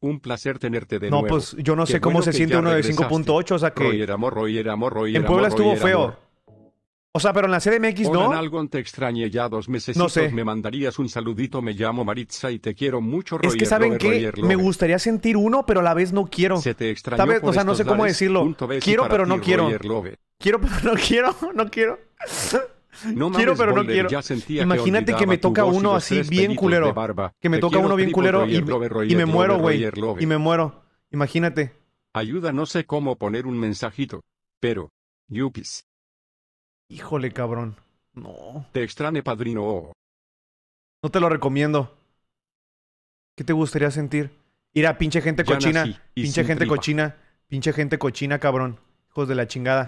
un placer tenerte de No, nuevo. pues yo no Qué sé cómo bueno se que siente uno de regresaste. 5.8, o sea que Roger amor, Roger amor, Roger en Puebla amor, estuvo Roger feo. amor. O sea, pero en la CDMX no. Nalgon, te extrañé ya dos meses. No sé. Me mandarías un saludito. Me llamo Maritza y te quiero mucho, Es Roger. que saben Roger, me gustaría sentir uno, pero a la vez no quiero. Se te extrañó O sea, no sé cómo decirlo. Quiero, pero ti, no quiero. Roger Love. Quiero, pero no quiero, no quiero. No Quiero, pero no quiero. Imagínate que me toca uno así bien culero. Que me Te toca uno bien culero y, me muero, güey. Y me muero. Imagínate. Ayuda, no sé cómo poner un mensajito. Pero, Yupis, Híjole, cabrón. No. te extrañe, padrino. Oh, No te lo recomiendo. ¿Qué te gustaría sentir? Ir a pinche gente cochina. nací, Pinche gente tripa. cochina. Pinche gente cochina, cabrón. Hijos de la chingada.